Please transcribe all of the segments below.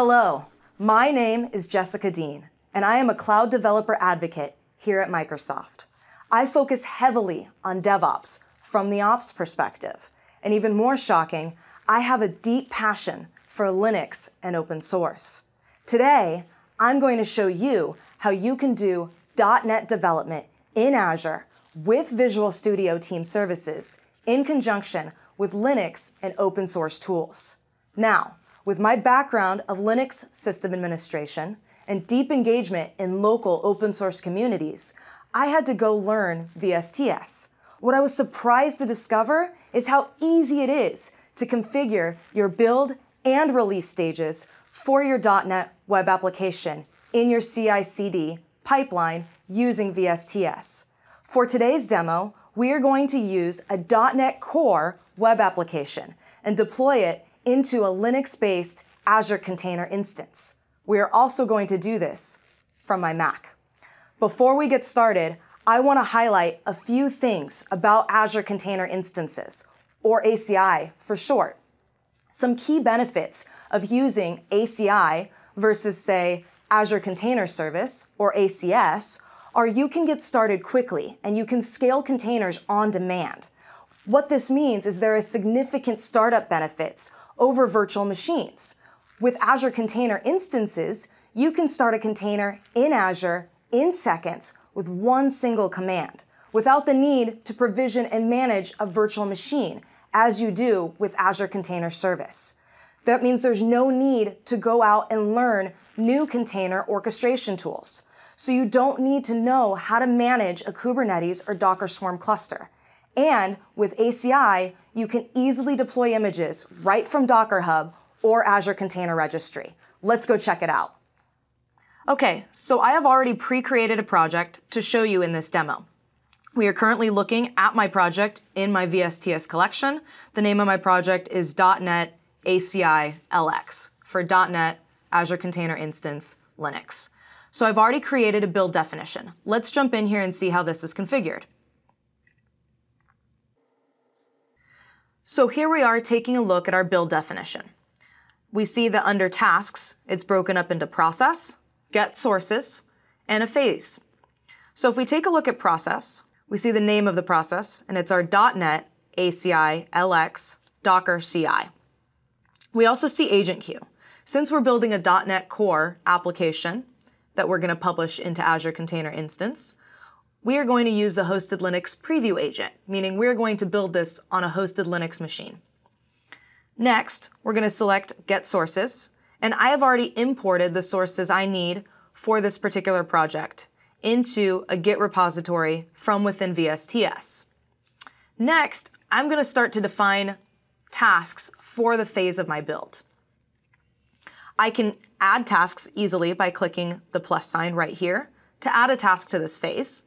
Hello, my name is Jessica Dean, and I am a cloud developer advocate here at Microsoft. I focus heavily on DevOps from the ops perspective. And even more shocking, I have a deep passion for Linux and open source. Today, I'm going to show you how you can do .NET development in Azure with Visual Studio Team Services in conjunction with Linux and open source tools. Now, with my background of Linux system administration and deep engagement in local open source communities, I had to go learn VSTS. What I was surprised to discover is how easy it is to configure your build and release stages for your .NET web application in your CI/CD pipeline using VSTS. For today's demo, we are going to use a .NET Core web application and deploy it into a Linux-based Azure Container instance. We are also going to do this from my Mac. Before we get started, I want to highlight a few things about Azure Container Instances, or ACI for short. Some key benefits of using ACI versus, say, Azure Container Service, or ACS, are you can get started quickly and you can scale containers on demand. What this means is there are significant startup benefits over virtual machines. With Azure Container Instances, you can start a container in Azure in seconds with one single command without the need to provision and manage a virtual machine as you do with Azure Container Service. That means there's no need to go out and learn new container orchestration tools. So you don't need to know how to manage a Kubernetes or Docker Swarm cluster. And with ACI, you can easily deploy images right from Docker Hub or Azure Container Registry. Let's go check it out. Okay, so I have already pre-created a project to show you in this demo. We are currently looking at my project in my VSTS collection. The name of my project is .NET ACI LX for .NET Azure Container Instance Linux. So I've already created a build definition. Let's jump in here and see how this is configured. So here we are taking a look at our build definition. We see that under tasks, it's broken up into process, get sources, and a phase. So if we take a look at process, we see the name of the process, and it's our .NET ACI LX Docker CI. We also see agent queue. Since we're building a .NET Core application that we're going to publish into Azure Container Instance, we are going to use the hosted Linux preview agent, meaning we're going to build this on a hosted Linux machine. Next, we're going to select Get Sources, and I have already imported the sources I need for this particular project into a Git repository from within VSTS. Next, I'm going to start to define tasks for the phase of my build. I can add tasks easily by clicking the plus sign right here to add a task to this phase.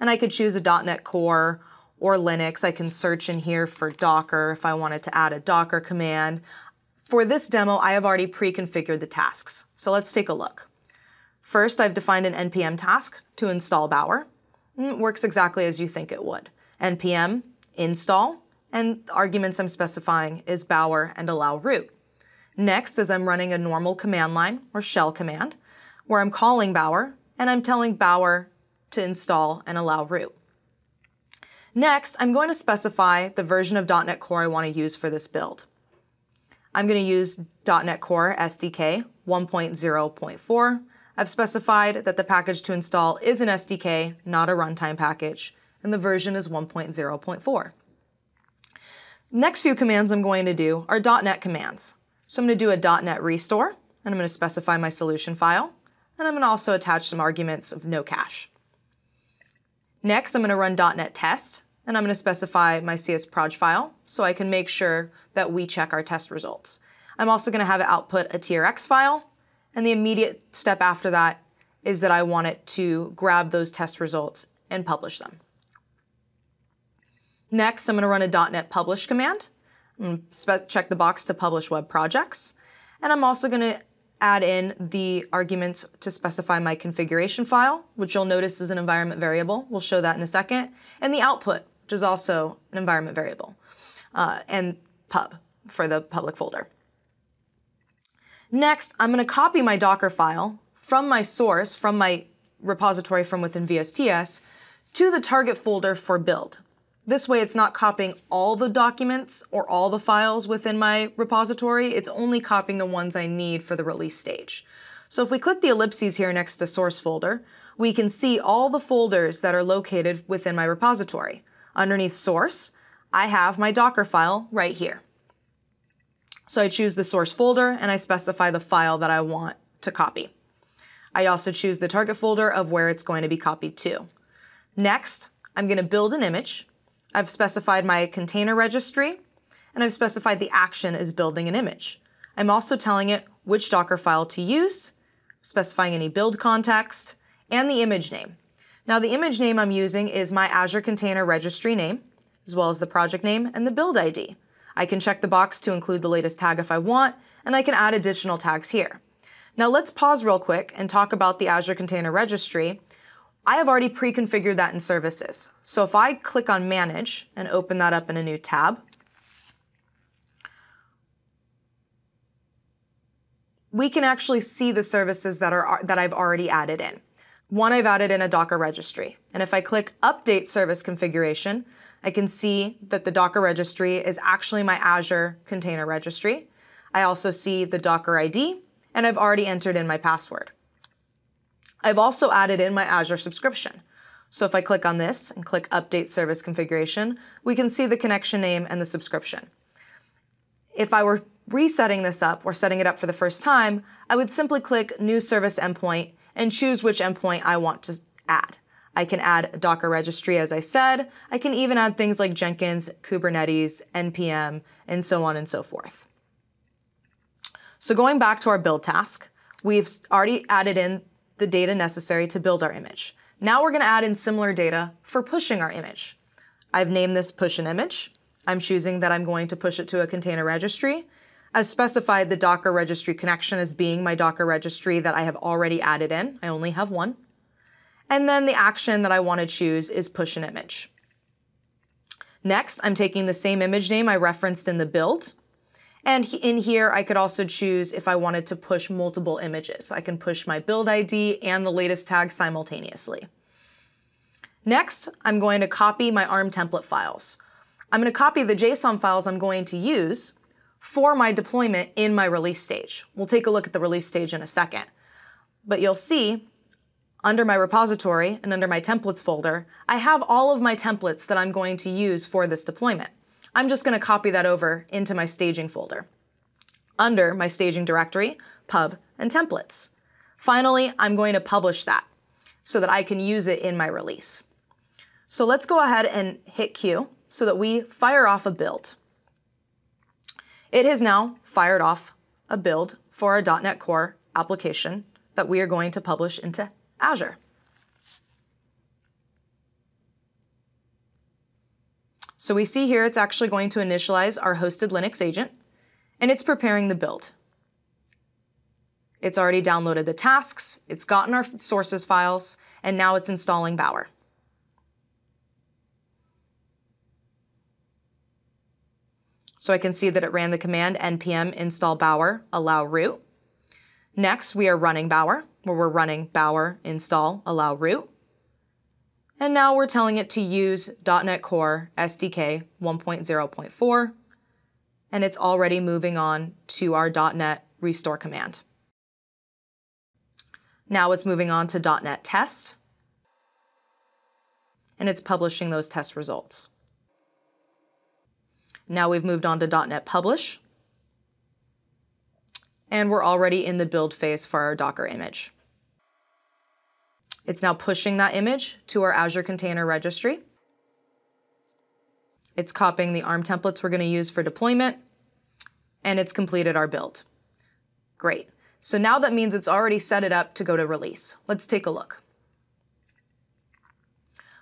And I could choose a .NET Core or Linux. I can search in here for Docker if I wanted to add a Docker command. For this demo, I have already pre-configured the tasks. So let's take a look. First, I've defined an npm task to install Bower. It works exactly as you think it would. npm install, and arguments I'm specifying is Bower and allow root. Next is I'm running a normal command line or shell command where I'm calling Bower and I'm telling Bower to install and allow root. Next, I'm going to specify the version of .NET Core I want to use for this build. I'm going to use .NET Core SDK 1.0.4. I've specified that the package to install is an SDK, not a runtime package, and the version is 1.0.4. Next few commands I'm going to do are .NET commands. So I'm going to do a .NET restore, and I'm going to specify my solution file, and I'm going to also attach some arguments of no cache. Next, I'm going to run .NET test, and I'm going to specify my csproj file so I can make sure that we check our test results. I'm also going to have it output a TRX file, and the immediate step after that is that I want it to grab those test results and publish them. Next, I'm going to run a .NET publish command. check the box to publish web projects. And I'm also going to add in the arguments to specify my configuration file, which you'll notice is an environment variable. We'll show that in a second. And the output, which is also an environment variable, uh, and pub for the public folder. Next, I'm going to copy my Docker file from my source, from my repository from within VSTS, to the target folder for build. This way it's not copying all the documents or all the files within my repository, it's only copying the ones I need for the release stage. So if we click the ellipses here next to source folder, we can see all the folders that are located within my repository. Underneath source, I have my Docker file right here. So I choose the source folder and I specify the file that I want to copy. I also choose the target folder of where it's going to be copied to. Next, I'm going to build an image. I've specified my container registry, and I've specified the action as building an image. I'm also telling it which Docker file to use, specifying any build context, and the image name. Now the image name I'm using is my Azure Container Registry name, as well as the project name and the build ID. I can check the box to include the latest tag if I want, and I can add additional tags here. Now let's pause real quick and talk about the Azure Container Registry. I have already pre-configured that in services. So if I click on Manage and open that up in a new tab, we can actually see the services that are that I've already added in. One I've added in a Docker registry. And if I click Update Service Configuration, I can see that the Docker registry is actually my Azure Container Registry. I also see the Docker ID and I've already entered in my password. I've also added in my Azure subscription. So if I click on this and click Update Service Configuration, we can see the connection name and the subscription. If I were resetting this up or setting it up for the first time, I would simply click New Service Endpoint and choose which endpoint I want to add. I can add a Docker registry, as I said. I can even add things like Jenkins, Kubernetes, NPM, and so on and so forth. So going back to our build task, we've already added in the data necessary to build our image. Now we're going to add in similar data for pushing our image. I've named this push an image. I'm choosing that I'm going to push it to a container registry. I've specified the Docker registry connection as being my Docker registry that I have already added in. I only have one. And then the action that I want to choose is push an image. Next, I'm taking the same image name I referenced in the build and in here, I could also choose if I wanted to push multiple images. I can push my build ID and the latest tag simultaneously. Next, I'm going to copy my ARM template files. I'm going to copy the JSON files I'm going to use for my deployment in my release stage. We'll take a look at the release stage in a second. But you'll see under my repository and under my templates folder, I have all of my templates that I'm going to use for this deployment. I'm just going to copy that over into my staging folder under my staging directory, pub, and templates. Finally, I'm going to publish that so that I can use it in my release. So let's go ahead and hit Queue so that we fire off a build. It has now fired off a build for our .NET Core application that we are going to publish into Azure. So we see here it's actually going to initialize our hosted Linux agent, and it's preparing the build. It's already downloaded the tasks, it's gotten our sources files, and now it's installing Bower. So I can see that it ran the command npm install bower allow root. Next, we are running bower, where we're running bower install allow root. And now we're telling it to use .NET Core SDK 1.0.4, and it's already moving on to our .NET restore command. Now it's moving on to .NET test, and it's publishing those test results. Now we've moved on to .NET publish, and we're already in the build phase for our Docker image. It's now pushing that image to our Azure Container Registry. It's copying the ARM templates we're going to use for deployment, and it's completed our build. Great. So now that means it's already set it up to go to release. Let's take a look.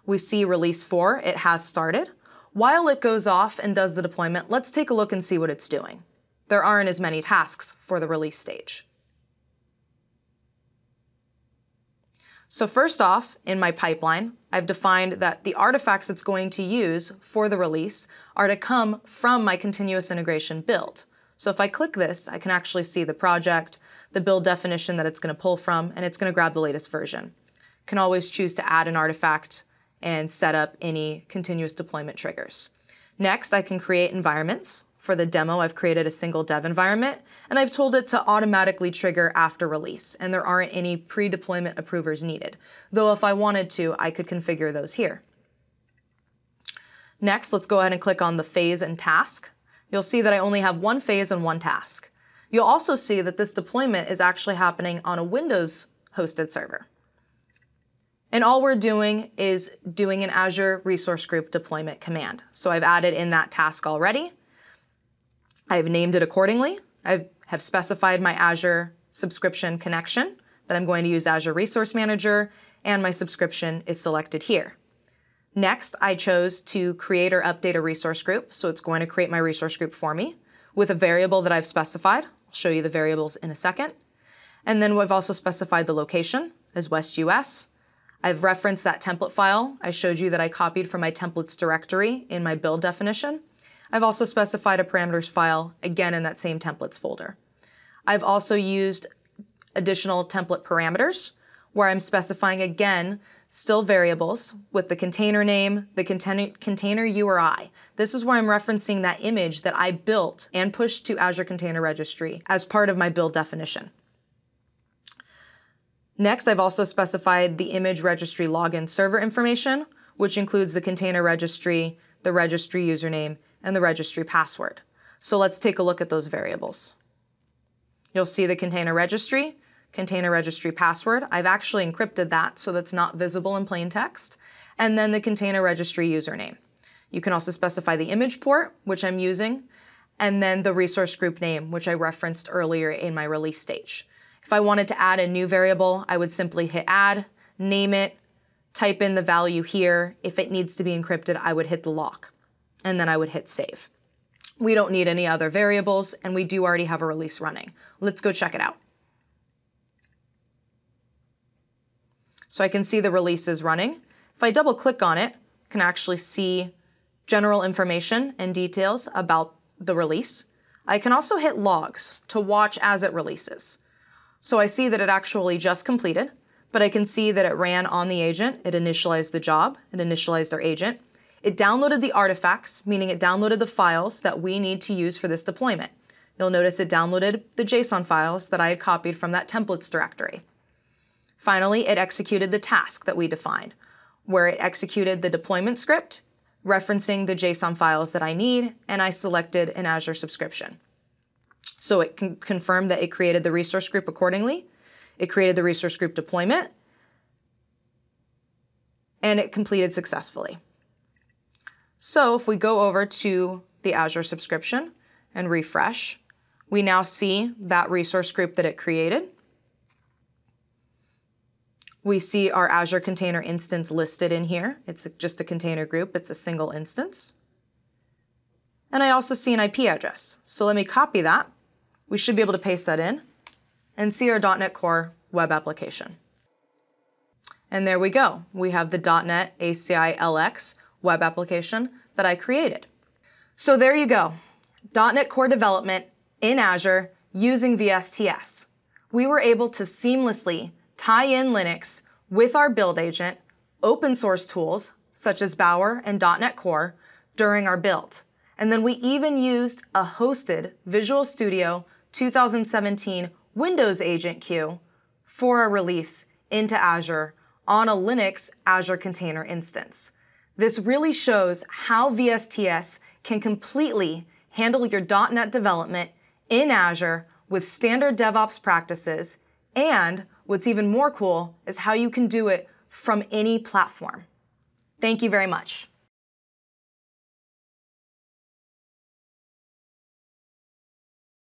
We see release 4, it has started. While it goes off and does the deployment, let's take a look and see what it's doing. There aren't as many tasks for the release stage. So first off, in my pipeline, I've defined that the artifacts it's going to use for the release are to come from my continuous integration build. So if I click this, I can actually see the project, the build definition that it's going to pull from, and it's going to grab the latest version. Can always choose to add an artifact and set up any continuous deployment triggers. Next, I can create environments. For the demo, I've created a single dev environment, and I've told it to automatically trigger after release, and there aren't any pre-deployment approvers needed. Though if I wanted to, I could configure those here. Next, let's go ahead and click on the phase and task. You'll see that I only have one phase and one task. You'll also see that this deployment is actually happening on a Windows hosted server. And all we're doing is doing an Azure Resource Group deployment command. So I've added in that task already. I've named it accordingly. I have specified my Azure subscription connection that I'm going to use Azure Resource Manager, and my subscription is selected here. Next, I chose to create or update a resource group, so it's going to create my resource group for me with a variable that I've specified. I'll show you the variables in a second. And then we've also specified the location as West US. I've referenced that template file. I showed you that I copied from my templates directory in my build definition. I've also specified a parameters file, again in that same templates folder. I've also used additional template parameters where I'm specifying again still variables with the container name, the container, container URI. This is where I'm referencing that image that I built and pushed to Azure Container Registry as part of my build definition. Next, I've also specified the image registry login server information, which includes the container registry, the registry username, and the registry password. So let's take a look at those variables. You'll see the container registry, container registry password. I've actually encrypted that so that's not visible in plain text. And then the container registry username. You can also specify the image port, which I'm using, and then the resource group name, which I referenced earlier in my release stage. If I wanted to add a new variable, I would simply hit add, name it, type in the value here. If it needs to be encrypted, I would hit the lock, and then I would hit save. We don't need any other variables, and we do already have a release running. Let's go check it out. So I can see the release is running. If I double click on it, I can actually see general information and details about the release. I can also hit logs to watch as it releases. So I see that it actually just completed, but I can see that it ran on the agent. It initialized the job, it initialized their agent. It downloaded the artifacts, meaning it downloaded the files that we need to use for this deployment. You'll notice it downloaded the JSON files that I had copied from that templates directory. Finally, it executed the task that we defined, where it executed the deployment script, referencing the JSON files that I need, and I selected an Azure subscription. So it can confirm that it created the resource group accordingly, it created the resource group deployment, and it completed successfully. So if we go over to the Azure subscription and refresh, we now see that resource group that it created. We see our Azure container instance listed in here. It's just a container group, it's a single instance. And I also see an IP address. So let me copy that. We should be able to paste that in and see our .NET Core web application. And there we go. We have the .NET ACI LX web application that I created. So there you go. .NET Core development in Azure using VSTS. We were able to seamlessly tie in Linux with our build agent, open source tools such as Bower and .NET Core during our build. And then we even used a hosted Visual Studio 2017 Windows Agent Queue for a release into Azure on a Linux Azure Container instance. This really shows how VSTS can completely handle your .NET development in Azure with standard DevOps practices and What's even more cool is how you can do it from any platform. Thank you very much.